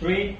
Three,